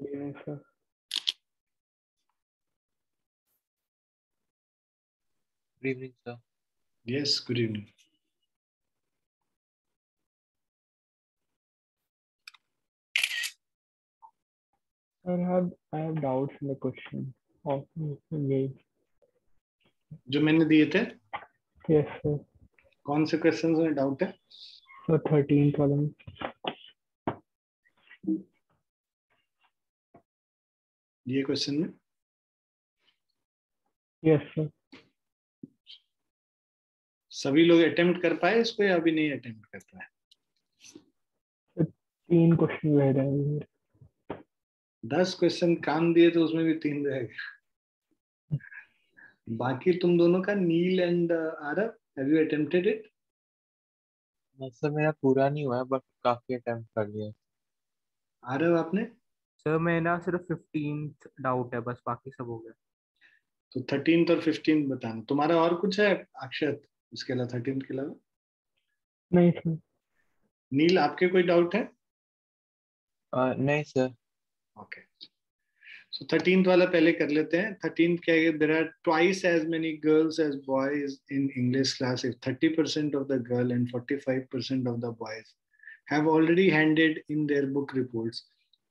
Good evening, sir. Good evening, sir. Yes, good evening. Sir, I have I have doubts in the question of engage. जो मैंने दिए थे Yes, sir. कौन से question में doubt है thirteenth वाला में. ये क्वेश्चन में? Yes, sir. सभी लोग अटेम्प्ट कर पाए इसको या अभी नहीं अटेम्प्ट कर पाए? तीन क्वेश्चन रह रहे हैं दस क्वेश्चन काम दिए तो उसमें भी तीन रहेगा बाकी तुम दोनों का Neel and Aarav have you attempted it sir मेरा पूरा नहीं हुआ है बट काफ़ी अटेम्प्ट कर लिया आरव आपने? सर मैं ना सिर्फ़ फिफ्टीन डाउट है बस बाकी सब हो गया। तो थर्टीन और फिफ्टीन बताना। तुम्हारा और कुछ है अक्षत इसके अलावा थर्टीन के अलावा? नहीं सर। नील आपके कोई डाउट है? Uh, नहीं सर। ओके सो थर्टीन वाला पहले कर लेते हैं। थर्टीन क्या है? There are twice as many girls as boys in English class if thirty percent of the girl and forty five percent of the boys have already handed in their book reports.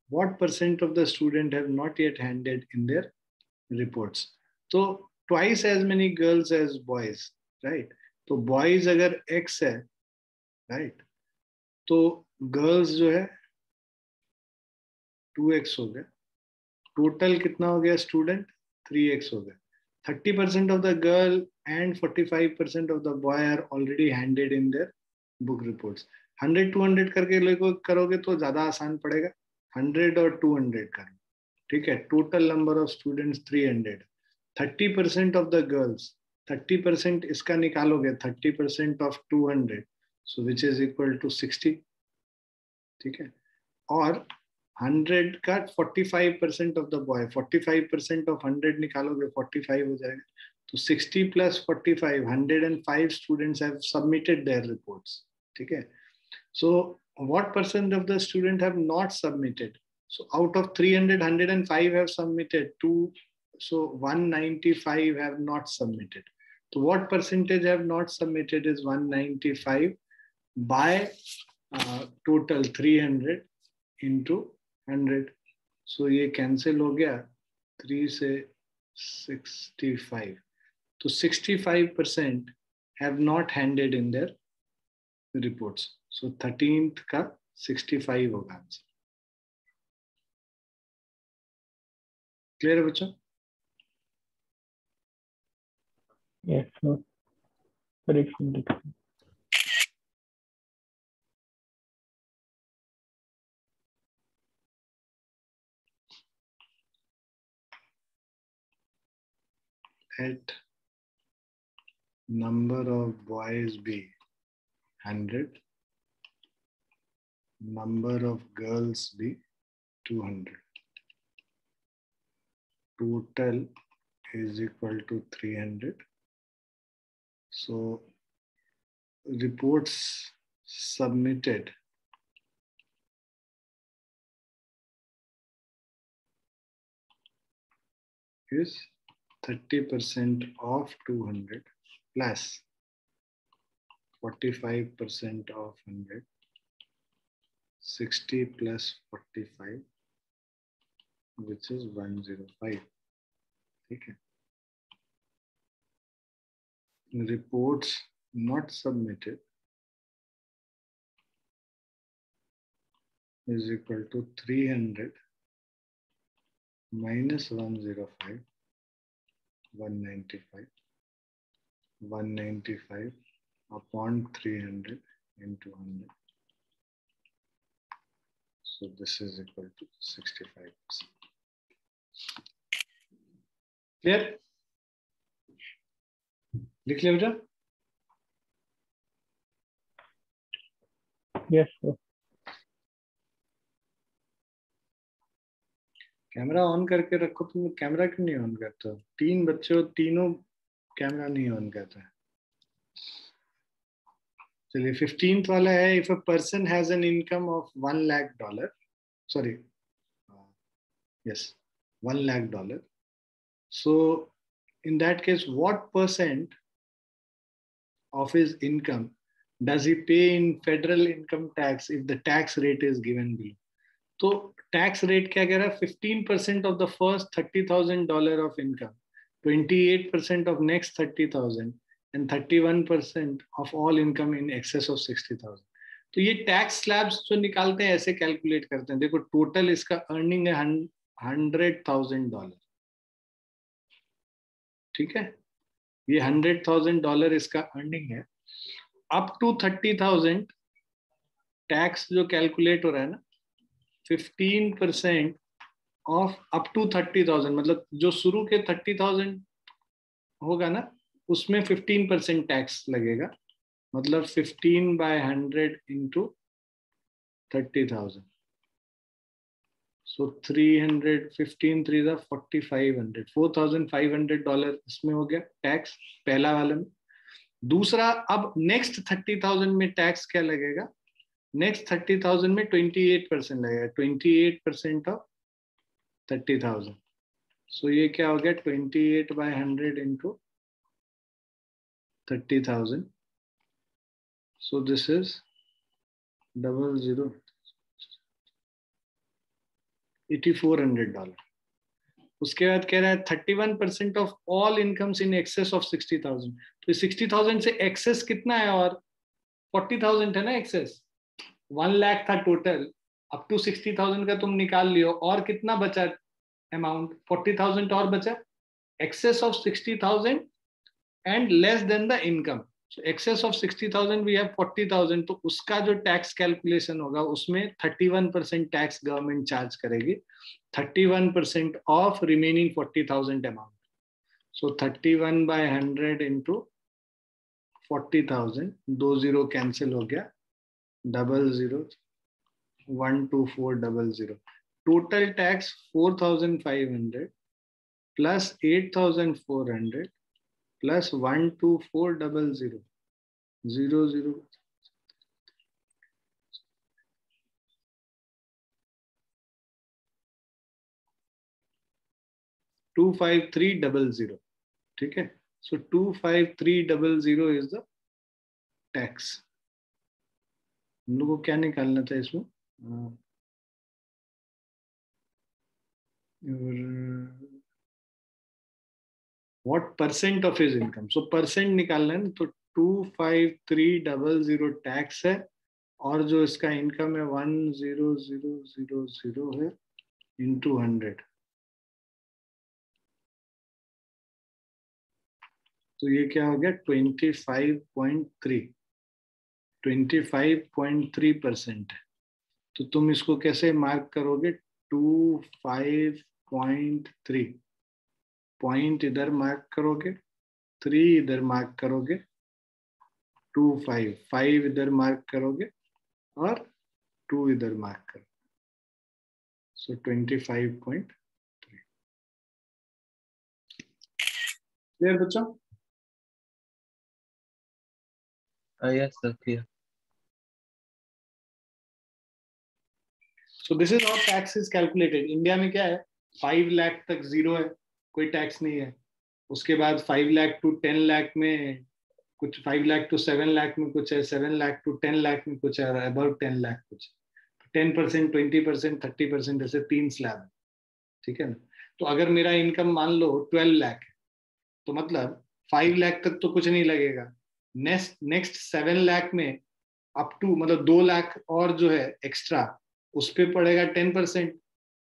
What percent of the student have not yet handed in their reports? So, twice as many girls as boys, right? तो boys अगर x है, right? तो girls जो है to x हो गया। Total कितना हो गया स्टूडेंट थ्री एक्स हो गया। Thirty percent of the girl and forty five percent of the boy are already handed in their book reports hundred two hundred करके लेको करोगे तो ज़्यादा आसान पड़ेगा। हंड्रेड और टू हंड्रेड करो ठीक है total number of students three hundred thirty percent of the girls thirty percent इसका निकालोगे thirty percent of two hundred so which is equal to sixty ठीक है, और हंड्रेड का forty five percent of the boy forty five percent of hundred निकालोगे forty five हो जाएगा। तो sixty plus forty five hundred and five students have submitted their reports ठीक है so what percent of the student have not submitted? So out of 300 105 have submitted two so 195 have not submitted. So what percentage have not submitted is 195 by uh, total 300 into 100 so ye cancel ho gaya 3 se 65 so 65 percent have not handed in their report so thirteen का sixty five होगा answer clear है बच्चों? Eight number of boys be 100 number of girls be 200 total is equal to 300 so reports submitted. Is 30% of 200 plus 45% of 100, 60 plus 45, which is 105. Okay. Reports not submitted is equal to 300 minus 105, 195, 195 upon 300 into 100 so this is equal to 65 clear? लिख लिया बेटा Yes, sir. Camera on करके रखो तुम camera क्यों नहीं on करते? हो तीन बच्चे हो तीनों कैमरा नहीं ऑन करते? चलिए फिफ्टींथ वाला है if a person has an income of one lakh dollar sorry yes 1 lakh dollar. So, in that case, what percent of his income does he pay in federal income tax if the tax rate is given below? तो tax rate क्या कह रहा है? Fifteen percent of the first thirty thousand dollar of income twenty eight percent of next thirty thousand percent of all income in excess of sixty thousand तो ये tax slabs जो निकालते हैं, ऐसे कैलकुलेट करते हैं। देखो टोटल इसका अर्निंग है हंड्रेड थाउज़ेंड डॉलर ठीक है? ये हंड्रेड थाउज़ेंड डॉलर इसका अर्निंग है। Up to thirty thousand tax जो कैलकुलेट हो रहा है ना fifteen percent of up to thirty thousand मतलब जो शुरू के थर्टी थाउज़ेंड होगा ना उसमें फिफ्टीन परसेंट टैक्स लगेगा। मतलब fifteen by hundred into thirty thousand so three hundred fifteen three forty five hundred four thousand five hundred dollar इसमें हो गया टैक्स पहला वाले में। दूसरा, अब नेक्स्ट थर्टी थाउज़ेंड में टैक्स क्या लगेगा? नेक्स्ट थर्टी थाउज़ेंड में ट्वेंटी एट परसेंट लगेगा। Twenty eight percent of thirty thousand so ये क्या हो गया? Twenty eight by hundred into thirty thousand so this is double zero eighty four hundred dollar उसके बाद कह रहा है thirty one percent of all incomes in excess of sixty thousand तो सिक्सटी थाउज़ेंड से एक्सेस कितना है और फोर्टी थाउज़ेंड है ना एक्सेस वन लाख था total up to sixty thousand का तुम निकाल लियो और कितना बचा अमाउंट फोर्टी थाउज़ेंड और बचा? Excess of sixty thousand and less than the income excess of sixty thousand we have forty thousand तो उसका जो टैक्स कैलकुलेशन होगा, उसमें thirty one percent tax government charge करेगी। Thirty one percent of remaining forty thousand amount so thirty one by hundred into forty thousand दो zero cancel हो गया। Double zero one two four double zero total tax four thousand five hundred plus eight thousand four hundred plus one two four double zero zero zero two five three double zero ठीक है? So two five three double zero is the tax हम लोग को क्या निकालना था इसमें? What percent of his income? So percent निकालना है तो two five three double zero tax है, और जो इसका इनकम है one zero zero zero zero है इंटू हंड्रेड तो ये क्या हो गया? Twenty five point three twenty five point three percent है। तो तुम इसको कैसे मार्क करोगे? Two five point three point इधर मार्क करोगे थ्री इधर मार्क करोगे टू फाइव फाइव इधर मार्क करोगे और टू इधर मार्क करोगे। So twenty five point three clear बच्चों? Yes sir clear so this is how tax is calculated India में क्या है? फाइव लाख तक ज़ीरो है। कोई टैक्स नहीं है। उसके बाद five lakh to ten lakh में कुछ five lakh to seven lakh में कुछ है seven lakh to ten lakh में कुछ है अबाउट टेन लाख कुछ ten percent twenty percent thirty percent ऐसे तीन स्लैब ठीक है ना? तो अगर मेरा इनकम मान लो ट्वेल्व लाख तो मतलब फाइव लाख तक तो कुछ नहीं लगेगा। नेक्स्ट नेक्स्ट सेवन लाख में अप टू मतलब दो लाख और जो है एक्स्ट्रा उस पर पड़ेगा टेन परसेंट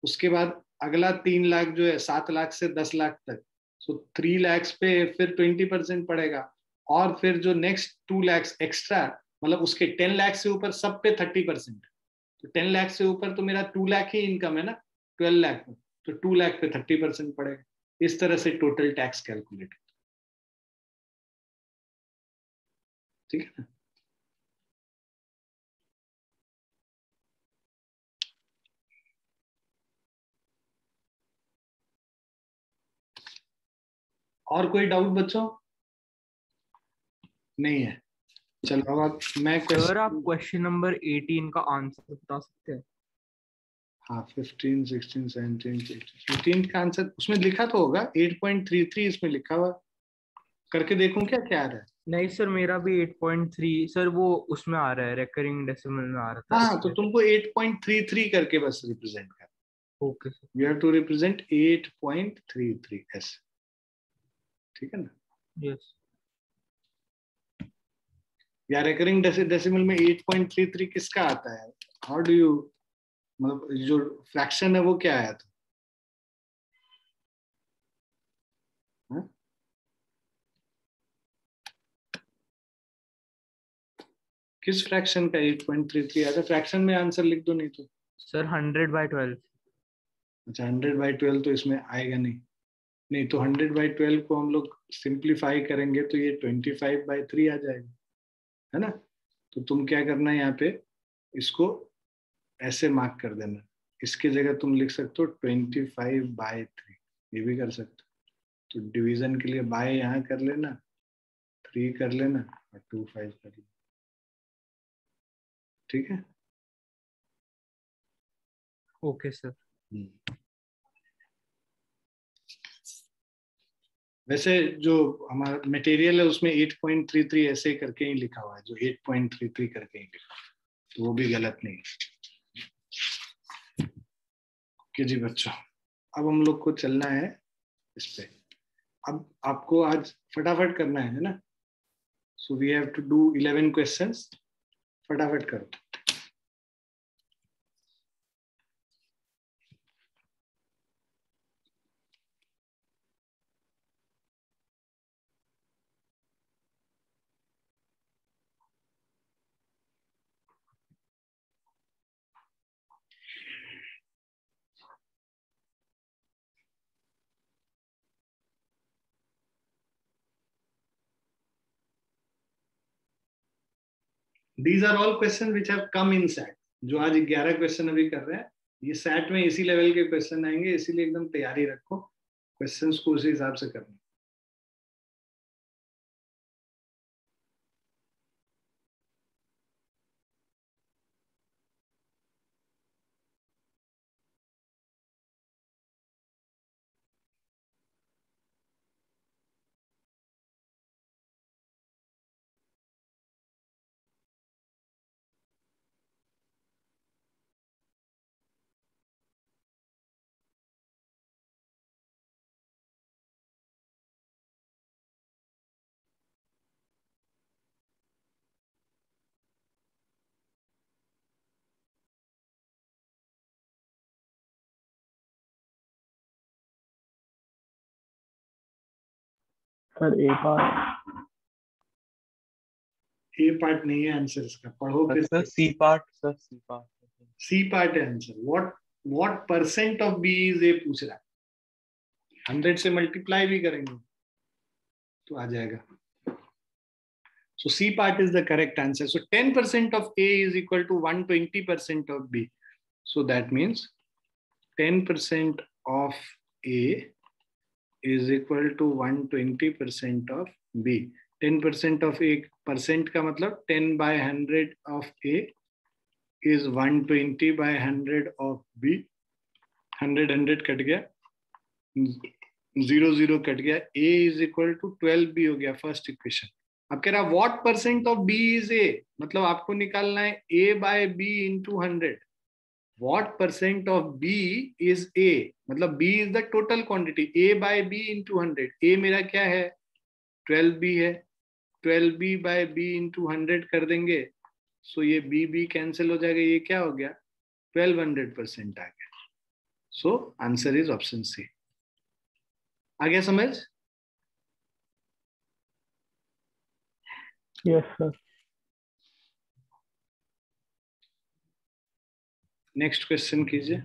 उसके बाद अगला तीन लाख जो है, सात लाख से दस लाख तक। सो थ्री लैक्स पे फिर ट्वेंटी परसेंट पड़ेगा। और फिर जो नेक्स्ट टू लैक्स एक्स्ट्रा मतलब उसके टेन लैख से ऊपर सब पे थर्टी परसेंट तो टेन लैख से ऊपर तो मेरा टू लाख ही इनकम है ना ट्वेल्व लाख में। तो टू लाख पे थर्टी परसेंट पड़ेगा। इस तरह से टोटल टैक्स कैलकुलेट ठीक है ना? और कोई डाउट बच्चों? नहीं है। चलो अब मैं सर आप क्वेश्चन नंबर 18 का आंसर बता सकते हैं? हाँ फिफ्टीन सिक्सटीन सेवनटीन एटीन का आंसर उसमें लिखा तो होगा एट पॉइंट थ्री थ्री इसमें लिखा हुआ। करके देखूँ क्या क्या आ रहा है? नहीं सर मेरा भी 8.3 सर वो उसमें आ रहा है रेकरिंग डेसिमल में आ रहा था। हाँ तो तुमको 8.33 करके बस रिप्रेजेंट कर okay sir you have to represent 8.33 ऐसे ठीक है ना? यस या रेकरिंग डेसिमल में 8.33 किसका आता है? हाउ डू यू मतलब जो फ्रैक्शन है वो क्या आया था हाँ? किस फ्रैक्शन का 8.33 आया था फ्रैक्शन में आंसर लिख दो नहीं तो। सर 100 बाय 12 अच्छा 100 बाय 12 तो इसमें आएगा नहीं। नहीं तो 100 बाई 12 को हम लोग सिंप्लीफाई करेंगे तो ये 25 बाई थ्री आ जाएगा है ना? तो तुम क्या करना है यहाँ पे? इसको ऐसे मार्क कर देना। इसकी जगह तुम लिख सकते हो 25 बाय थ्री ये भी कर सकते हो। तो डिवीज़न के लिए बाय यहाँ कर लेना थ्री कर लेना और टू फाइव कर लेना। ठीक है? ओके सर वैसे जो हमारा मटेरियल है, उसमें 8.33 ऐसे करके ही लिखा हुआ है, जो 8.33 करके ही लिखा तो वो भी गलत नहीं है। कि जी बच्चों, अब हम लोग को चलना है इस पे। अब आपको आज फटाफट करना है ना? So we have to do 11 questions फटाफट करो। These are all question which have come in SAT जो आज 11 क्वेश्चन अभी कर रहे हैं, ये सैट में इसी लेवल के क्वेश्चन आएँगे, इसीलिए एकदम तैयारी रखो क्वेश्चन को उसी हिसाब से करना। Sir A part A part नहीं है आंसर इसका पढ़ो sir C. Part sir C part C part है answer what what percent of B is A पूछ रहा है? हंड्रेड से मल्टीप्लाई भी करेंगे तो आ जाएगा। So c part is the correct answer. So 10% of a is equal to 120% of b. So that means 10% of a is equal to 120% of b. 10% of a, percent का मतलब 10 by 100 of a is 120 by 100 of b. 100 100 cut गया। Zero zero cut गया। A is equal to 12 b हो गया first equation अब कह रहा what percent of B is A मतलब आपको निकालना है ए by b into hundred what percent of b is a? मतलब b is the total quantity a by b into hundred a मेरा क्या है? 12b है. 12b bye b into hundred कर देंगे. सो so ये b b कैंसिल हो जाएगा. ये क्या हो गया? 1200 परसेंट आ गया. So answer is option C आ गया समझ? यस सर नेक्स्ट क्वेश्चन कीजिए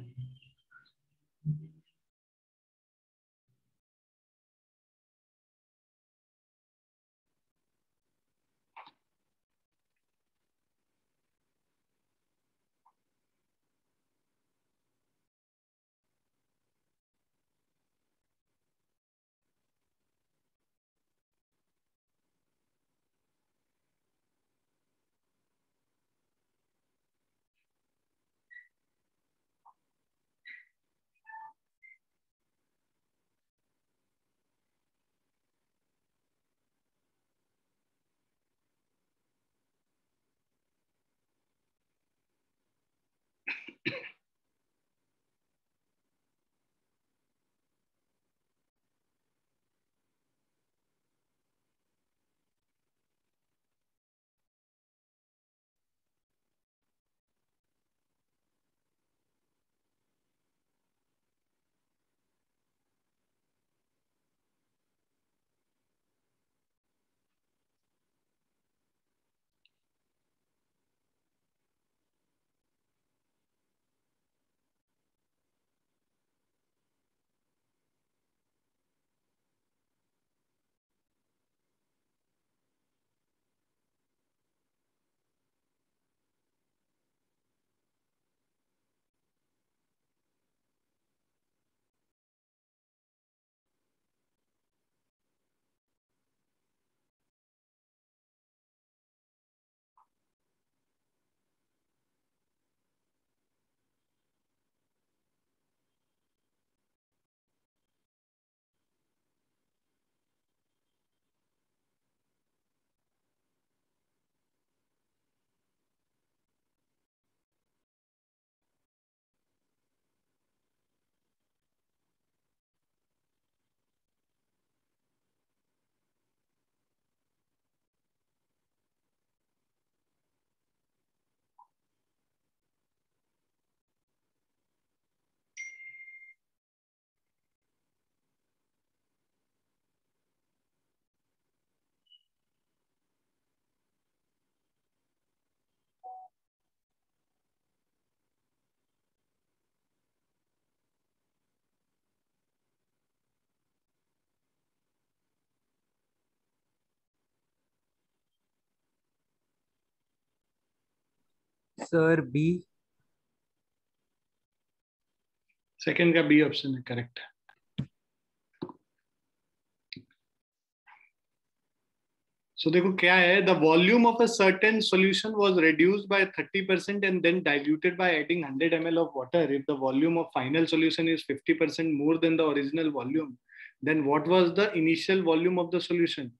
सर बी? सेकंड का बी ऑप्शन है करेक्ट सो देखो क्या है the volume of a certain solution was reduced by 30 percent and then diluted by adding 100 M of water if the volume of final solution is 50 percent more than the original volume then what was the initial volume of the solution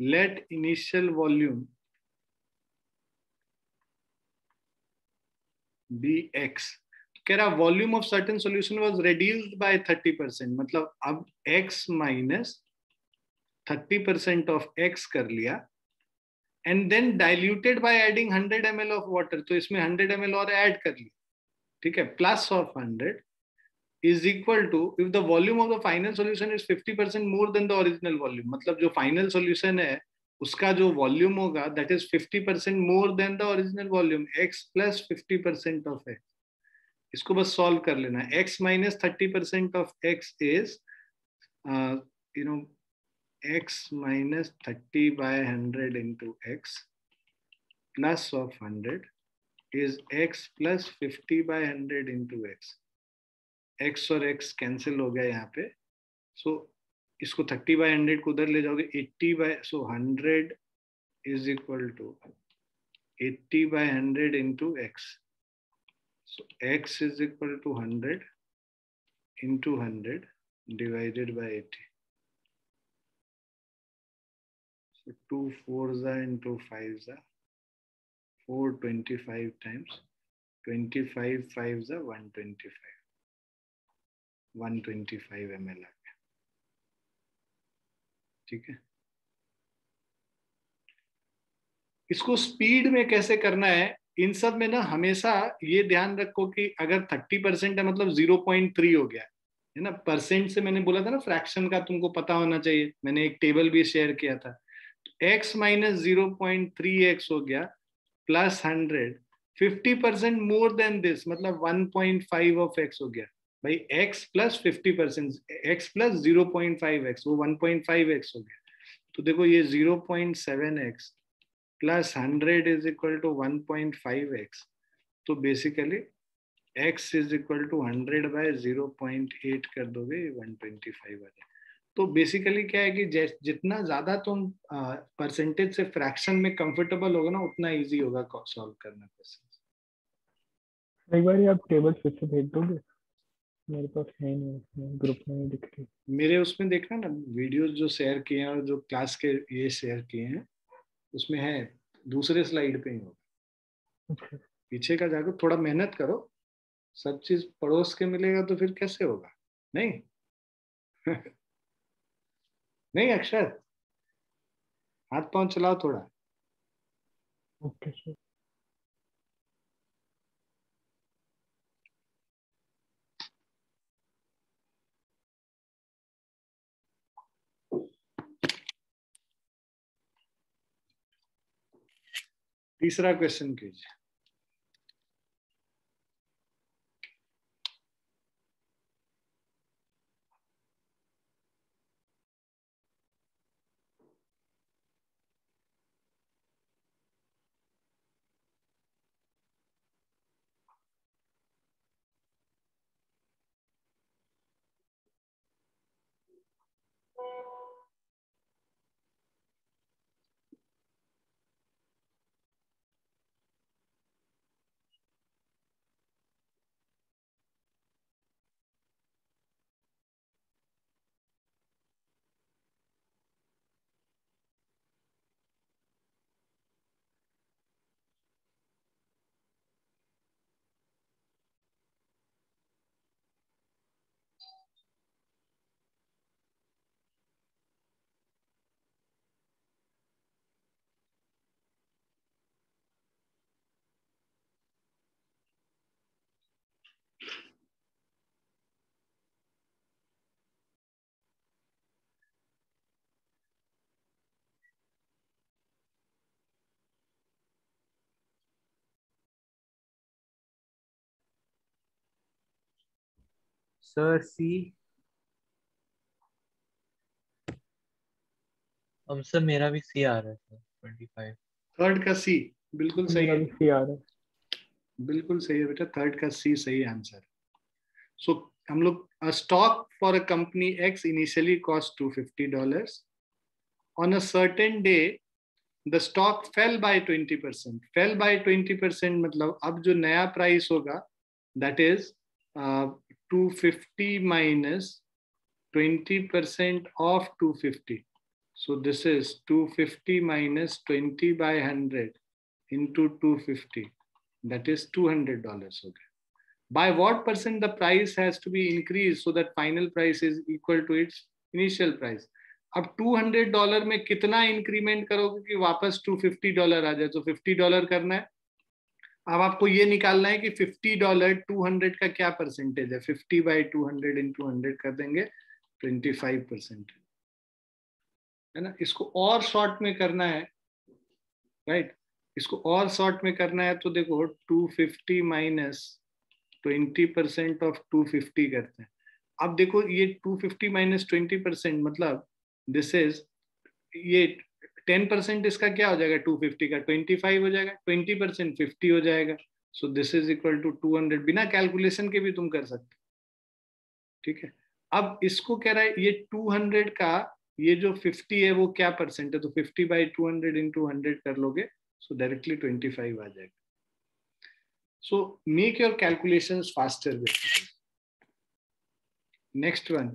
let initial volume be x कह रहा volume of certain solution was reduced by 30% मतलब अब x minus 30% of x कर लिया and then diluted by adding 100 ml of water तो इसमें 100 ml और add कर लिया ठीक है plus of 100 is equal to if the volume of the final solution is 50% more than the original volume मतलब जो final solution है उसका जो वॉल्यूम होगा that is 50% more than the original volume x plus 50% of x. इसको बस solve कर लेना। X minus 30% of x is you know x minus 30 by 100 into x plus of 100 is x plus 50 by 100 into x. x और x cancel हो गया यहाँ पे। सो इसको 30 बाय 100 को उधर ले जाओगे 80 by so 100 is equal to 80 by 100 into x. So x is equal to 100 into 100 divided by 80. So 2 fours are into 5s are 425 times 25 5s are 125. 125 ml ठीक है? इसको स्पीड में कैसे करना है? इन सब में ना हमेशा ये ध्यान रखो कि अगर 30 परसेंट है मतलब 0.3 हो गया है ना? परसेंट से मैंने बोला था ना फ्रैक्शन का तुमको पता होना चाहिए। मैंने एक टेबल भी शेयर किया था। x minus zero point three x हो गया plus hundred fifty percent more than this मतलब one point five of x हो गया। भाई x plus fifty percent x plus zero point five x वो वन पॉइंट फाइव एक्स हो गया। तो देखो ये zero point seven x plus hundred is equal to one point five x तो basically x is equal to hundred by zero point eight कर दोगे one twenty five आ जाए तो बेसिकली क्या है कि जितना ज़्यादा तुम परसेंटेज से फ्रैक्शन में कंफर्टेबल होगा ना, उतना इजी होगा सॉल्व करना क्वेश्चन एक बार आप टेबल फिर से भेज दोगे? मेरे पास है नहीं उसमें ग्रुप में नहीं दिख रही। मेरे उसमें देखना ना वीडियोस जो शेयर किए हैं और जो क्लास के ये शेयर किए हैं उसमें है दूसरे स्लाइड पे ही होगा। अच्छा। पीछे का जाकर थोड़ा मेहनत करो सब चीज़ पड़ोस के मिलेगा तो फिर कैसे होगा? नहीं? नहीं अक्षर? हाथ पाँव चलाओ थोड़ा। ओके okay, सर तीसरा क्वेश्चन कीजिए। sir C. अब सर मेरा भी सी आ रहा है थर्ड का सी बिल्कुल सही है। सी आ रहा है। बिल्कुल सही है बेटा थर्ड का सी सही आंसर सो हम लोग stock for a company x initially cost two fifty dollar on a certain day the stock fell by twenty percent fell by twenty percent मतलब अब जो नया प्राइस होगा that is 250 minus 20% of 250. So this is 250 minus 20 by 100 into 250. That is $200. Okay. By what percent the price has to be increased so that final price is equal to its initial price. Up $200 में कितना increment करोगे कि वापस $250 आ $50 karna अब आपको ये निकालना है कि 50 डॉलर 200 का क्या परसेंटेज है? 50 बाई 200 इंटू 100 कर देंगे 25 परसेंट है ना? इसको और शॉर्ट में करना है राइट इसको और शॉर्ट में करना है तो देखो 250 माइनस ट्वेंटी परसेंट ऑफ़ 250 करते हैं। अब देखो, ये 250 माइनस ट्वेंटी परसेंट मतलब दिस इज़ ये 10 परसेंट इसका क्या हो जाएगा? 250 का 25 हो जाएगा 20 परसेंट फिफ्टी हो जाएगा। So this is equal to 200 बिना कैलकुलेशन के भी तुम कर सकते ठीक है? अब इसको कह रहा है, ये 200 का, ये जो 50 है, वो क्या परसेंट है? तो 50 by two hundred into hundred कर लोगे सो डायरेक्टली 25 आ जाएगा। So make your calculation faster next one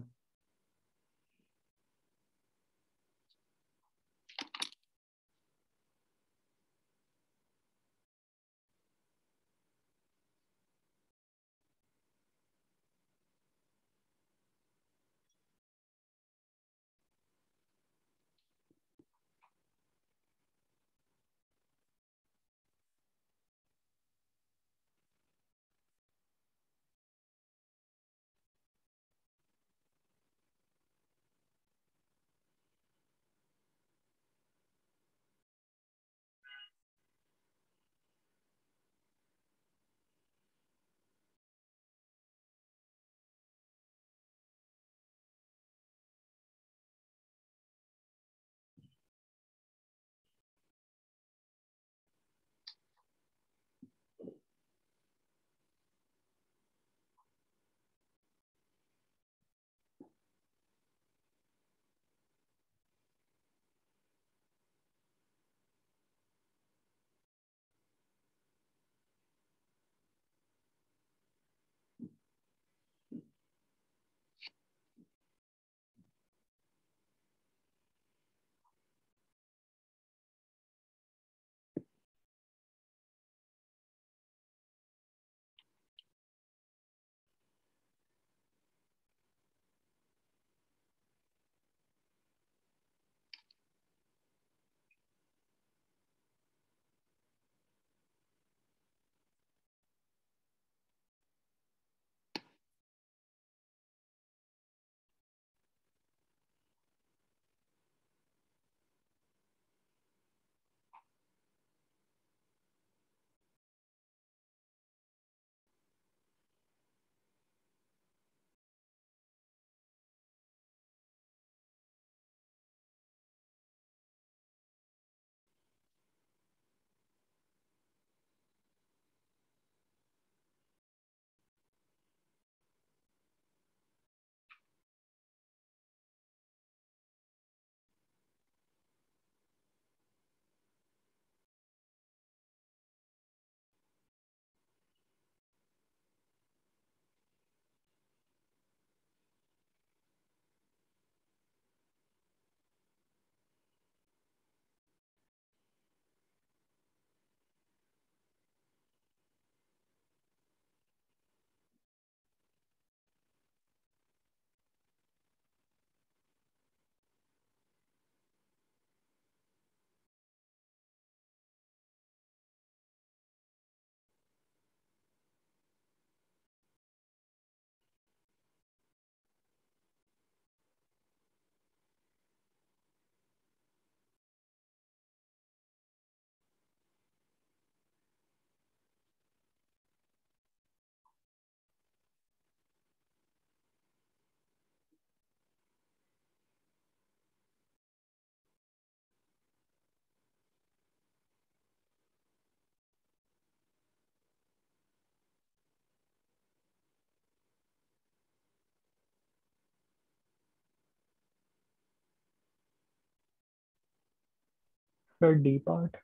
Sir D part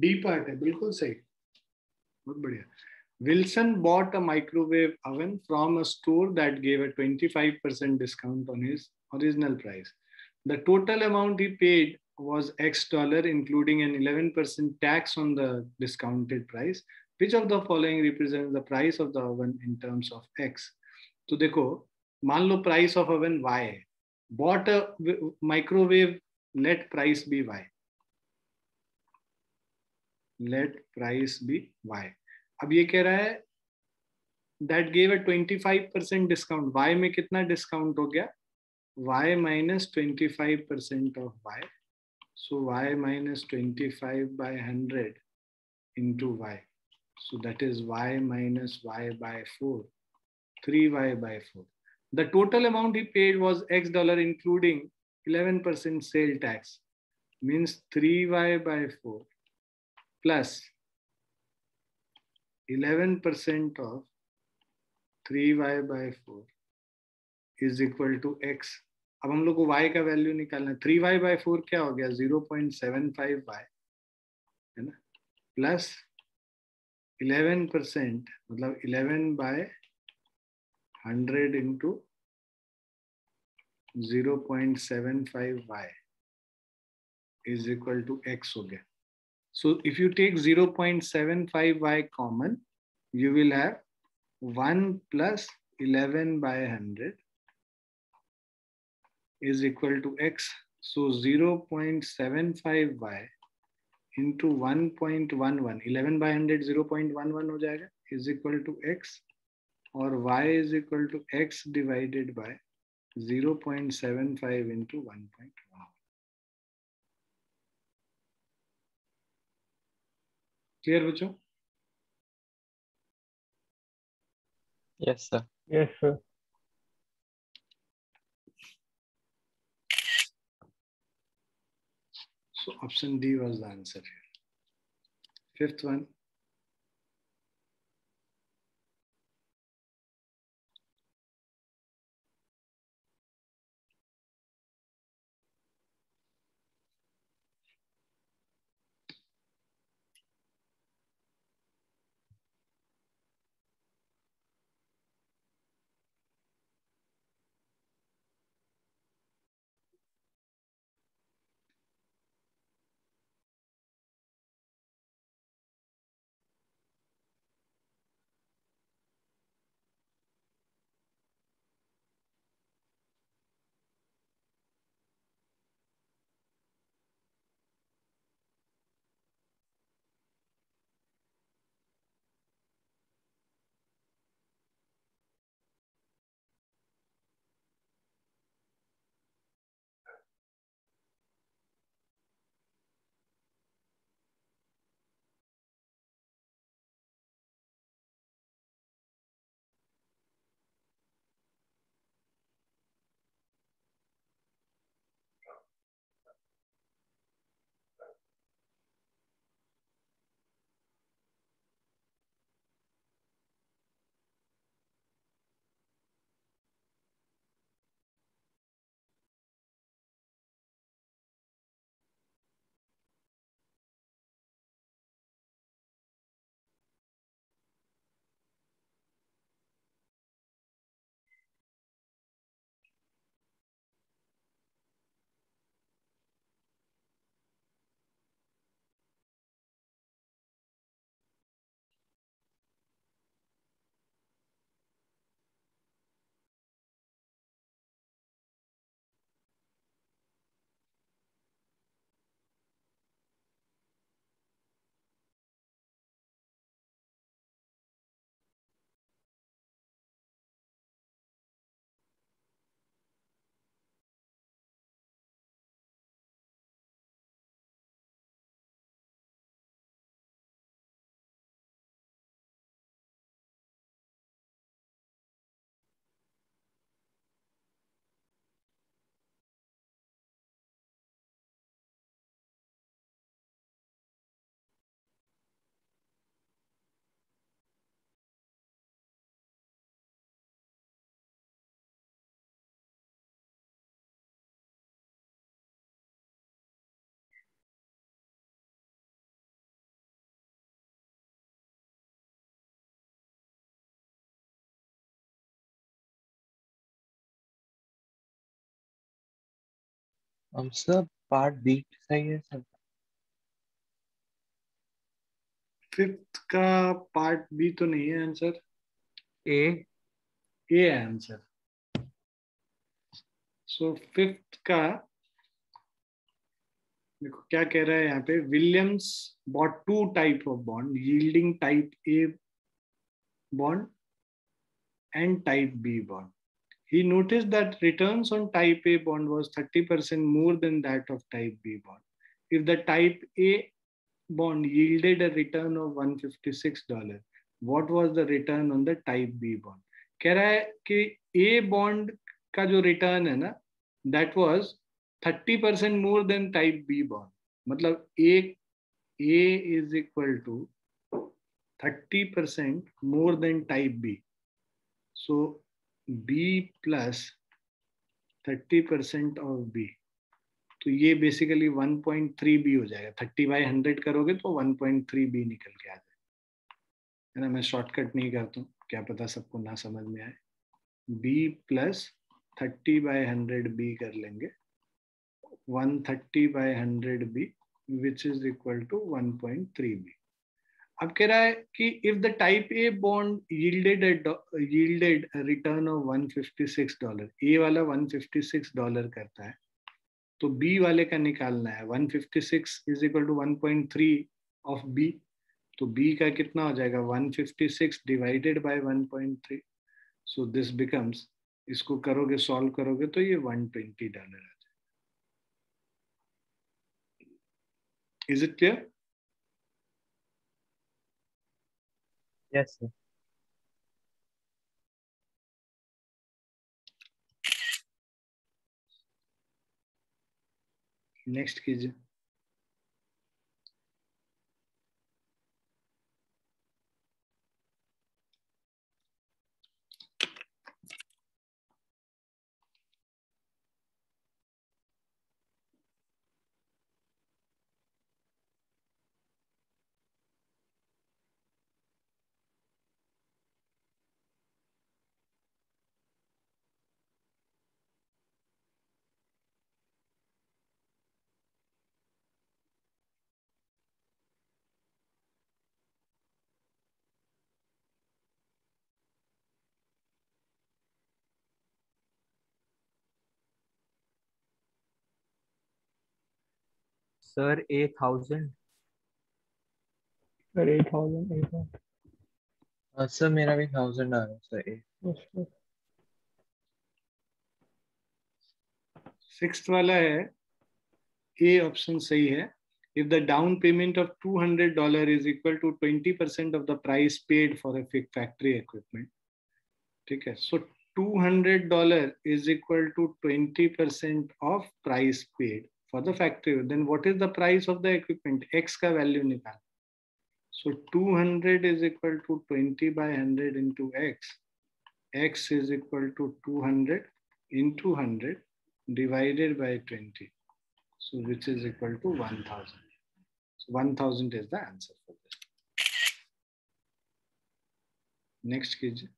D part है बिल्कुल सही बहुत बढ़िया Wilson bought a microwave oven from a store that gave a 25% discount on his original price. The total amount he paid was X dollar, including an 11% tax on the discounted price. Which of the following represents the price of the oven in terms of X? तो देखो मान लो price of oven Y है bought a microwave let price be Y let price be Y अब ये कह रहा है that gave a 25 percent discount why में कितना डिस्काउंट हो गया y minus 25 percent of y so y minus 25 by 100 into y so that is y minus y by 4 3y by 4 the total amount he paid was x dollar including 11% sale tax means 3y by 4 plus 11% of 3y by 4 is equal to x. अब हम लोग को y का value निकालना है। Three Y by four क्या हो गया? Zero point seven five y है ना? प्लस इलेवन परसेंट मतलब eleven by hundred into zero point seven five y is equal to x हो गया। So if you take 0.75y common, you will have 1 plus 11 by 100 is equal to x. So 0.75y into 1.11, 11 by 100 0.11 is equal to x or y is equal to x divided by 0.75 into 1.1. Clear, बच्चों? Yes, sir. Yes, sir. So option D was the answer here. Fifth one. हम सब part B सही है sir. Fifth का part B तो नहीं है answer A ए है आंसर सो फिफ्थ का देखो क्या कह रहा है यहाँ पे Williams bought two type of bond yielding type A bond and type B bond. He noticed that returns on type A bond was 30% more than that of type B bond. If the type A bond yielded a return of $156, what was the return on the type B bond? कह रहा है कि A bond का जो return है ना that was 30% more than type B bond. मतलब A A is equal to 30% more than type B. So B plus 30% of B. तो ये बेसिकली 1.3 B हो जाएगा। 30 बाई 100 करोगे तो 1.3 B निकल के आ जाएगा। है ना? मैं शॉर्टकट नहीं करता हूँ। क्या पता सबको ना समझ में आए। B plus thirty by hundred B कर लेंगे। 130 by hundred B which is equal to 1.3 B. अब कह रहा है कि if the type A bond yielded yielded return of 156 dollar A वाला 156 डॉलर करता है तो बी वाले का निकालना है 156 is equal to 1.3 of B तो बी का कितना हो जाएगा 156 divided by 1.3 so this becomes इसको करोगे सॉल्व करोगे तो ये 120 डॉलर आ जाएगा। Is it clear yes sir next कीजिए sir A thousand sir eight thousand eight हाँ सर मेरा भी थाउज़ेंड आ रहा है सर ए सिक्स वाला है ए ऑप्शन सही है if the down payment of $200 is equal to 20% of the price paid for a factory equipment ठीक है so $200 is equal to 20% of price paid for the factory then what is the price of the equipment x का value निकाल so 200 is equal to 20 by 100 into x x is equal to 200 into 100 divided by 20 so which is equal to 1000 so 1000 is the answer for this next कीजिए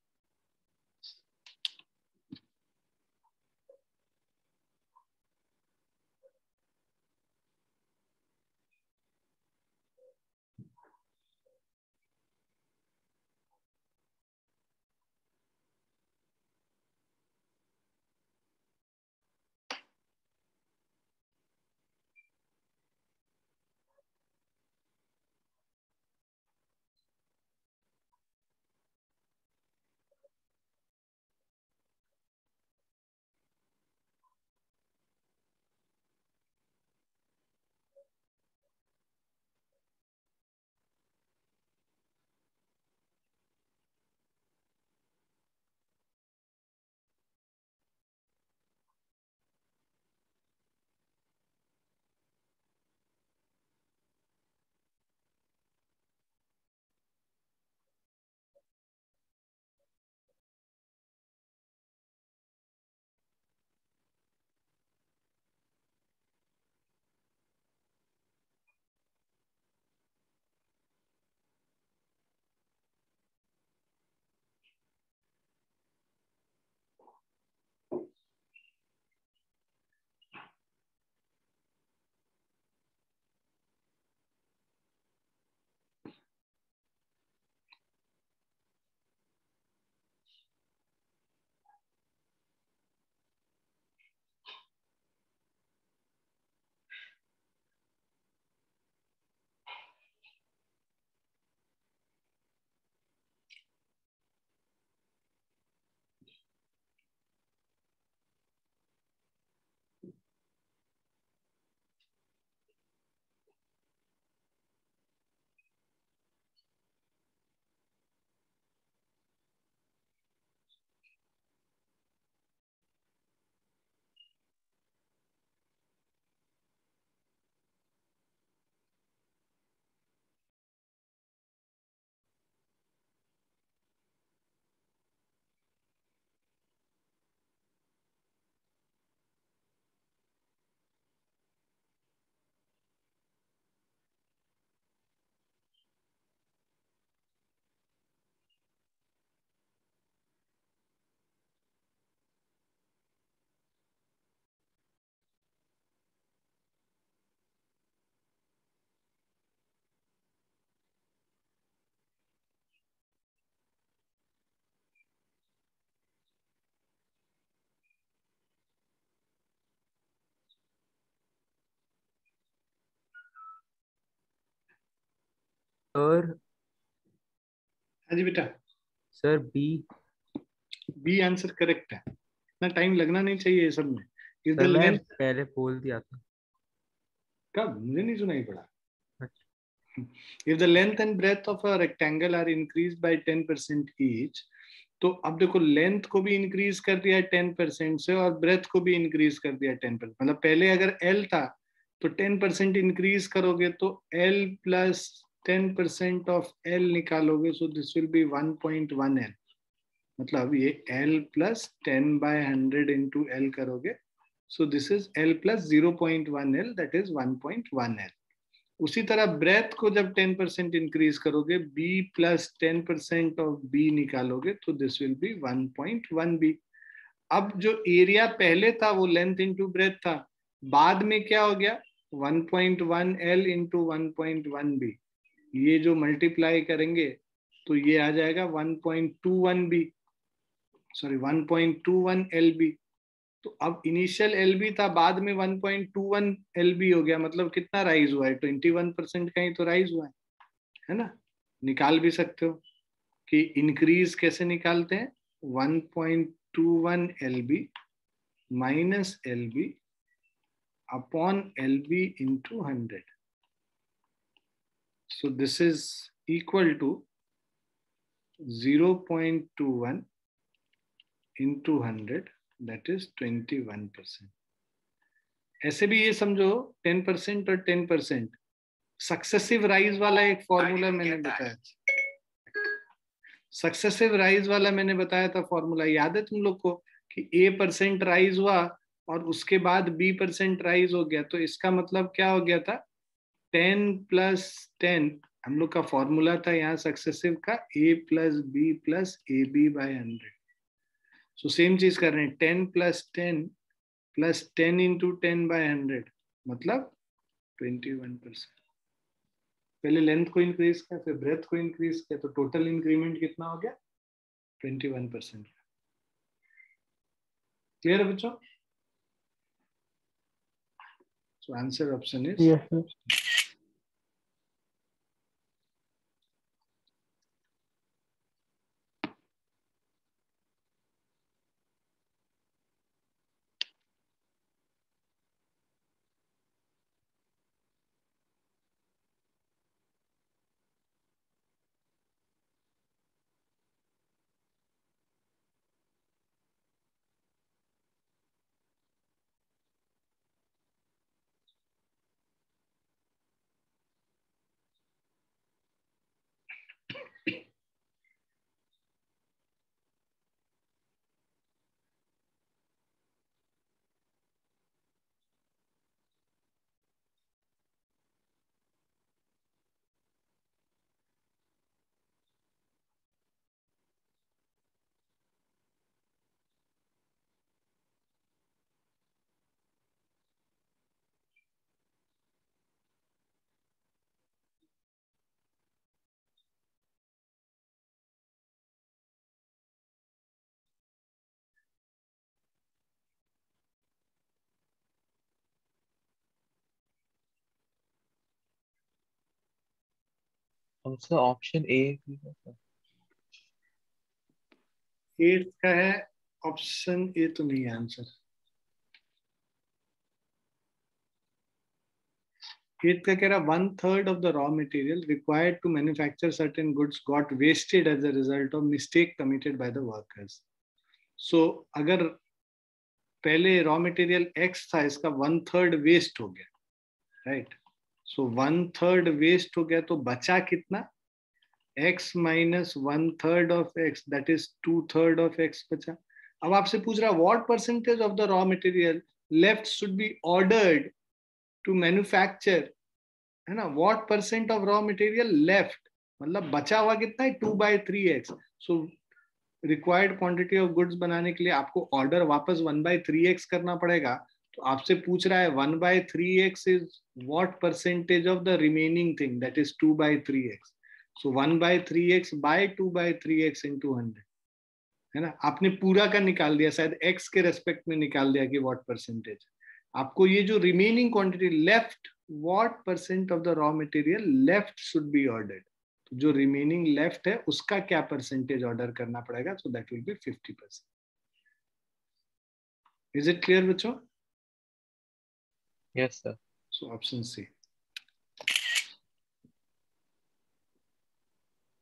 sir हाँ जी बेटा। Sir B. B answer correct है। इतना time लगना नहीं चाहिए ये सब में। इफ़ द मैं लेंथ पहले बोल दिया था। कब? मुझे नहीं सुनाई पड़ा। अच्छा। if the length and breadth of a rectangle are increased by 10% each तो अब देखो लेंथ को भी इंक्रीज कर दिया टेन परसेंट से और ब्रेथ को भी इंक्रीज कर दिया टेन परसेंट मतलब पहले अगर एल था तो टेन परसेंट इंक्रीज करोगे तो L plus ten percent of L निकालोगे so this will be one point one L मतलब ये L plus ten by hundred into L करोगे so this is L plus zero point one L that is one point one L उसी तरह breadth को जब 10 percent increase करोगे B plus ten percent of B निकालोगे तो this will be one point one B अब जो area पहले था, वो लेंथ इंटू ब्रेथ था, बाद में क्या हो गया? 1.1 l इंटू वन b. ये जो मल्टीप्लाई करेंगे तो ये आ जाएगा 1.21 बी सॉरी 1.21 lb तो अब इनिशियल एलबी था, बाद में 1.21 एल हो गया मतलब कितना राइज हुआ है? 21 परसेंट का ही तो राइज हुआ है है ना? निकाल भी सकते हो कि इंक्रीज कैसे निकालते हैं? 1.21 L B minus L B upon L B into hundred so this is equal to 0.21 into 100 that is 21 percent. ऐसे भी ये समझो 10 परसेंट और 10 परसेंट सक्सेसिव राइज वाला एक फॉर्मूला मैंने बताया सक्सेसिव राइज वाला मैंने बताया था फॉर्मूला याद है तुम लोग को कि ए परसेंट राइज हुआ और उसके बाद बी परसेंट राइज हो गया? तो इसका मतलब क्या हो गया था? टेन प्लस टेन, हम लोग का फॉर्मूला था यहाँ सक्सेसिव का A plus B plus A B by hundred so same चीज़ कर रहे हैं, ten plus ten plus ten into ten by hundred मतलब ट्वेंटी वन परसेंट पहले लेंथ को इंक्रीज किया, फिर ब्रेथ को इंक्रीज किया तो टोटल इंक्रीमेंट कितना हो गया? ट्वेंटी वन परसेंट क्लियर है बच्चों? So answer option is answer option A eighth का है ऑप्शन ए तो नहीं है आंसर एट्थ का कह रहा one third of the raw material required to manufacture certain goods got wasted as a result of mistake committed by the workers so अगर पहले रॉ मटेरियल एक्स था, इसका वन थर्ड वेस्ट हो गया right so one third waste हो गया तो बचा कितना? X minus one third of x that is two third of x बचा। अब आपसे पूछ रहा what percentage of the raw material left should be ordered to manufacture है ना what percent of raw material left मतलब बचा हुआ कितना है? Two by three x so required quantity of goods बनाने के लिए आपको ऑर्डर वापस वन बाई थ्री एक्स करना पड़ेगा। तो आपसे पूछ रहा है one by three x is what percentage of the remaining thing that is two by three x so one by three x by two by three x into hundred है ना? आपने पूरा का निकाल दिया, शायद एक्स के रेस्पेक्ट में निकाल दिया कि वॉट परसेंटेज आपको ये जो remaining quantity left what percent of the raw material left should be तो जो रिमेनिंग लेफ़्ट है, उसका क्या परसेंटेज ऑर्डर करना पड़ेगा? So that will be fifty percent is it clear बच्चों? Yes sir so option C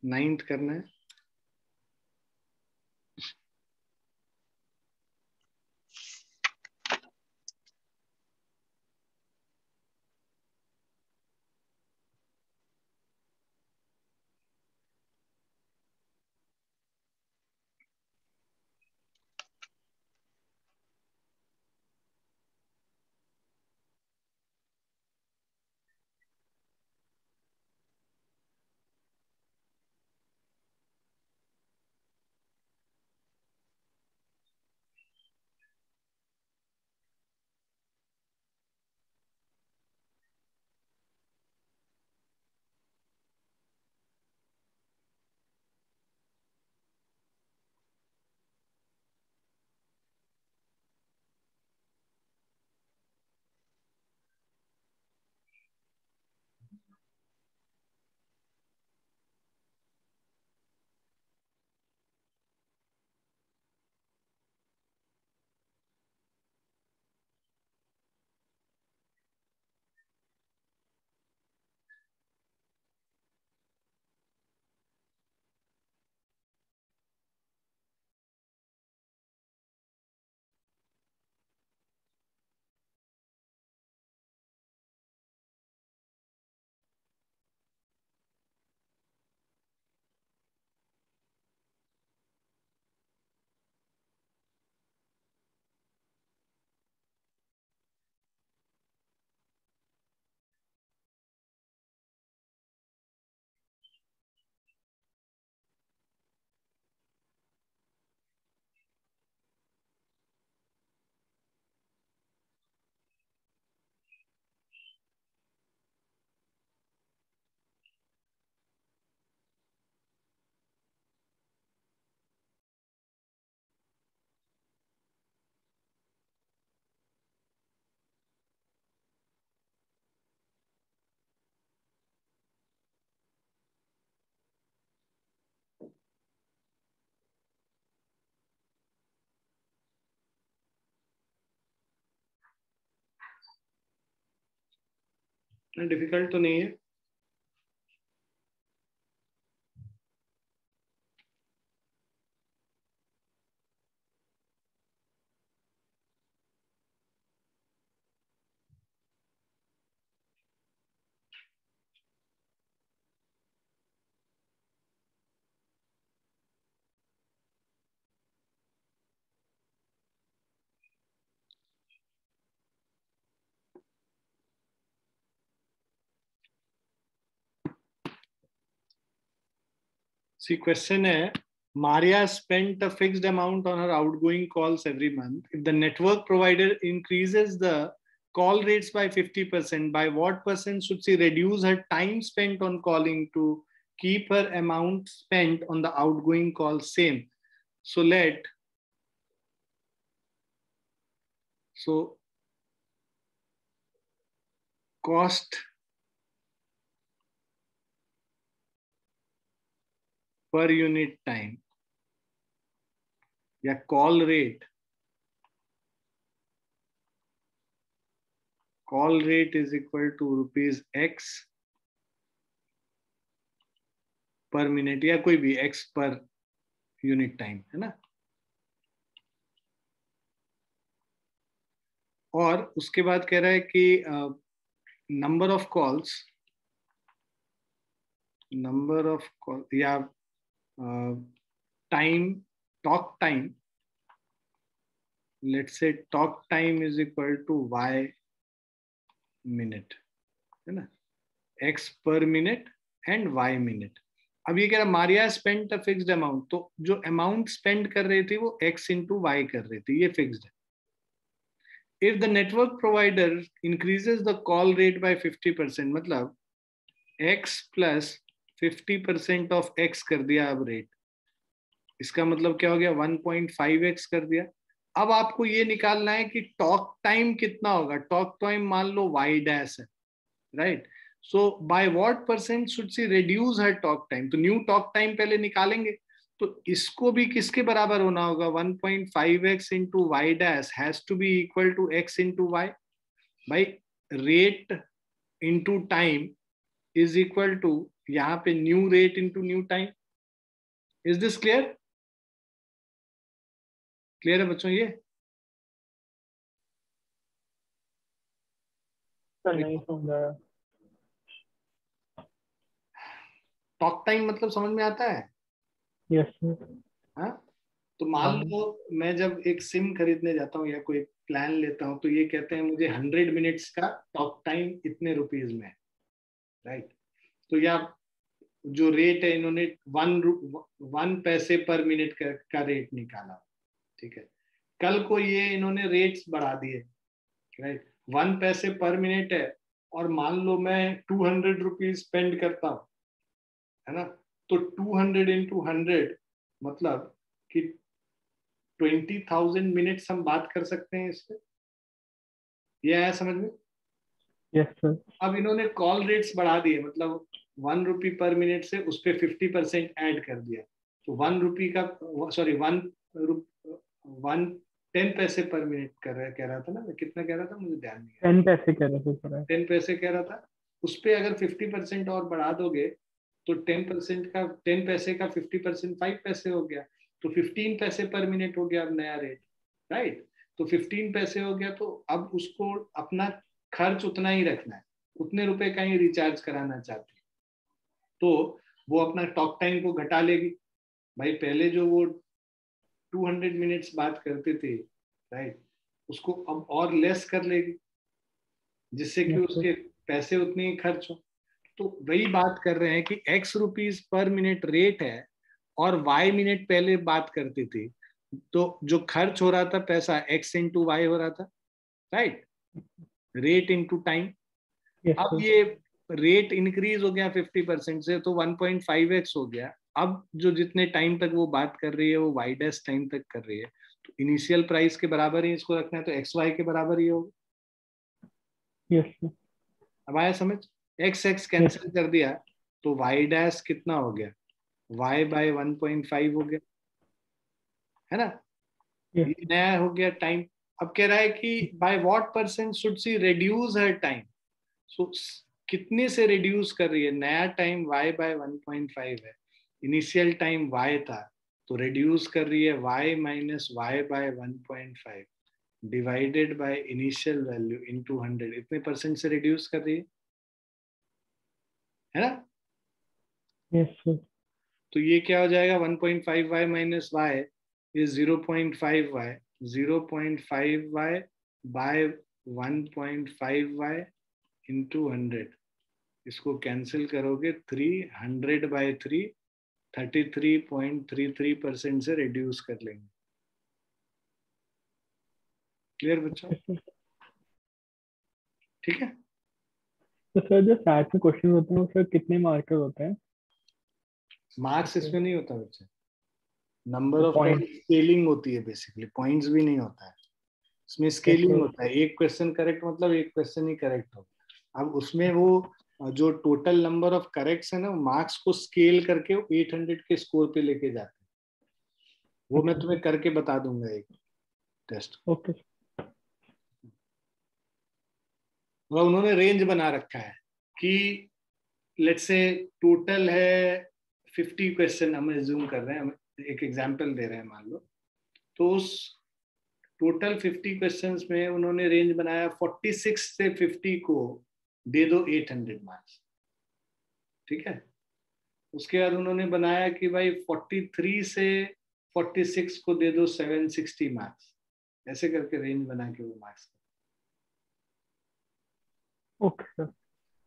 ninth करना है। डिफ़िकल्ट तो नहीं है। See, question है Maria spent a fixed amount on her outgoing calls every month. If the network provider increases the call rates by 50%, by what percent should she reduce her time spent on calling to keep her amount spent on the outgoing call same? So let, so cost per unit time. या call rate call rate is equal to rupees x per minute या कोई भी x पर unit time है ना? और उसके बाद कह रहा है कि number of calls number of call या time talk time. Let's say talk time is equal to y minute, है ना? X per minute and y minute. अब ये कह रहा Maria spend a fixed amount तो जो अमाउंट स्पेंड कर रही थी वो x इंटू वाई कर रही थी, ये फिक्स्ड है। If the network provider increases the call rate by 50 percent मतलब x plus 50 percent of x कर दिया अब रेट इसका मतलब क्या हो गया? 1.5x कर दिया। अब आपको ये निकालना है कि टॉक टाइम कितना होगा। टॉक टाइम मान लो वाई डैश है right so by what percent should she reduce her talk time तो न्यू टॉक टाइम पहले निकालेंगे। तो इसको भी किसके बराबर होना होगा? 1.5x into y dash has to be equal to x into y. by rate into time is equal to यहाँ पे new rate into new time is this clear clear है बच्चों ये? टॉक टाइम मतलब समझ में आता है? यस सर हाँ? तो मान। लो मैं जब एक सिम खरीदने जाता हूँ या कोई प्लान लेता हूँ तो ये कहते हैं मुझे हंड्रेड मिनट्स का टॉक टाइम इतने रुपीज़ में राइट तो या जो रेट है इन्होंने वन वन पैसे पर मिनट का, का रेट निकाला। ठीक है? कल को ये इन्होंने रेट्स बढ़ा दिए राइट वन पैसे पर मिनट है और मान लो मैं टू हंड्रेड रुपीज़ स्पेंड करता हूँ है ना? तो टू हंड्रेड इंटू हंड्रेड मतलब कि ट्वेंटी थाउज़ेंड मिनट्स हम बात कर सकते हैं इस पे ये आया समझ में? यस सर अब इन्होंने कॉल रेट्स बढ़ा दिए मतलब वन रुपी पर मिनट से उस पर फिफ्टी परसेंट ऐड कर दिया। तो वन रुपी का सॉरी वन वन टेन पैसे पर मिनट कर रहा कह रहा था ना मैं कितना कह रहा था मुझे ध्यान नहीं टेन पैसे कह रहे थे टेन पैसे कह रहा था उस पर अगर फिफ्टी परसेंट और बढ़ा दोगे तो टेन परसेंट का टेन पैसे का फिफ्टी परसेंट फाइव पैसे हो गया। तो फिफ्टीन पैसे पर मिनट हो गया अब नया रेट राइट तो फिफ्टीन पैसे हो गया तो अब उसको अपना खर्च उतना ही रखना है। उतने रुपए का ही रिचार्ज कराना चाहती तो वो अपना टॉक टाइम को घटा लेगी। भाई पहले जो वो 200 मिनट्स बात करते थे राइट उसको अब और लेस कर लेगी जिससे कि उसके पैसे उतने ही खर्च हो। तो वही बात कर रहे हैं कि x rupees per minute rate है और वाई मिनट पहले बात करते थे। तो जो खर्च हो रहा था पैसा एक्स इंटू वाई हो रहा था राइट रेट इंटू टाइम अब ये रेट इंक्रीज हो गया 50 परसेंट से तो 1.5x हो गया। अब जो जितने टाइम तक वो बात कर रही है वो डैश टाइम तक कर रही है। तो इनिशियल प्राइस के बराबर ही इसको रखना है तो एक्स वाई के बराबर ही होगा। यस सर अब आया समझ? एक्स एक्स कैंसिल कर दिया तो वाई डैश कितना हो गया? वाई बाय 1.5 हो गया। है ना? Yes. ये नया हो गया टाइम अब कह रहा है कि by what percent should she reduce her time so कितने से रिड्यूस कर रही है? नया टाइम y बाय 1.5 है। इनिशियल टाइम y था तो रिड्यूस कर रही है y minus y by 1.5 divided by initial value into 100 इतने परसेंट से रिड्यूस कर रही है? है ना? यस सर तो ये क्या हो जाएगा? 1.5 y minus y is 0.5 y 0.5 y by 1.5 y into hundred इसको कैंसिल करोगे three hundred by three thirty three point three three percent से रिड्यूस कर लेंगे। क्लियर बच्चों? ठीक है? तो सर जो साथ में क्वेश्चन होते हैं उसमें कितने मार्कर होते हैं? मार्क्स इसमें नहीं होता बच्चे। Number of. स्केलिंग होती है बेसिकली पॉइंट्स भी नहीं होता है। इसमें स्केलिंग। होता है। एक क्वेश्चन करेक्ट मतलब एक क्वेश्चन ही करेक्ट होगा। अब उसमें वो जो टोटल नंबर ऑफ़ करेक्ट्स है ना मार्क्स को स्केल करके 800 के स्कोर पे लेके जाते हैं। वो मैं तुम्हें करके बता दूँगा एक टेस्ट ओके और उन्होंने रेंज बना रखा है कि लेट्स से टोटल है 50 क्वेश्चन हम जूम कर रहे हैं हम एक एग्जांपल दे रहे हैं मान लो। तो उस टोटल 50 क्वेश्चंस में उन्होंने रेंज बनाया 46 से 50 को दे दो 800 मार्क्स ठीक है? उसके बाद उन्होंने बनाया कि भाई 43 से 46 को दे दो 760 मार्क्स ऐसे करके रेंज बना के वो मार्क्स ओके सर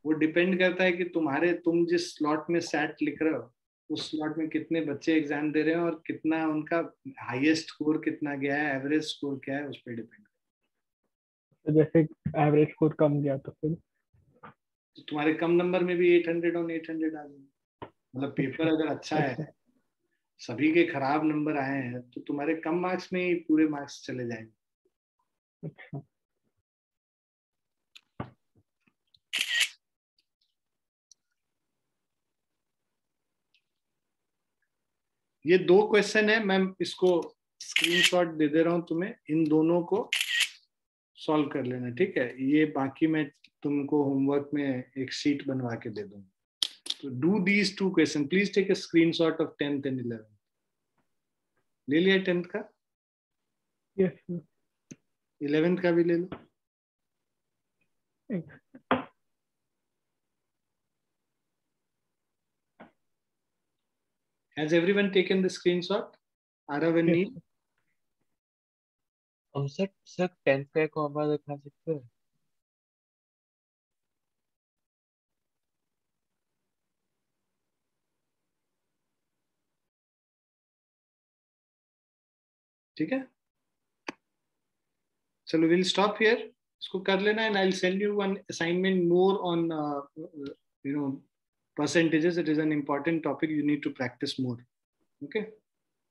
वो डिपेंड करता है कि तुम्हारे तुम जिस स्लॉट में सेट लिख रहे हो उस स्लॉट में कितने बच्चे एग्ज़ाम दे रहे हैं और कितना उनका हाईएस्ट स्कोर कितना गया है एवरेज स्कोर क्या है उस पर डिपेंड जैसे एवरेज स्कोर कम गया तो फिर तो तुम्हारे कम नंबर में भी eight hundred on eight hundred आ जाएँगे मतलब पेपर अगर अच्छा है सभी के खराब नंबर आए हैं तो तुम्हारे कम मार्क्स में ही पूरे मार्क्स चले जाएँगे। अच्छा। ये दो क्वेश्चन है मैम इसको स्क्रीनशॉट दे दे रहा हूँ तुम्हें। इन दोनों को सॉल्व कर लेना ठीक है? ये बाकी मैं तुमको होमवर्क में एक शीट बनवा के दे दूँगा तो do these two question please take a screenshot of tenth and eleventh ले लिया टेंथ का yes. इलेवेंथ का भी ले लो Thanks. Has everyone taken the screenshot? Arav and Yes, Neil? sir. Sir sir tenth का एक और बार दिखा सकते हैं ठीक है? चलो विल स्टॉप हियर इसको कर लेना and I will send you one assignment more on you know percentages. It is an important topic. You need to practice more. Okay?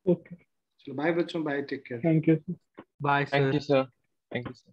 Okay. चलो बाय बच्चों. Bye take care thank you sir. Sir thank you sir thank you sir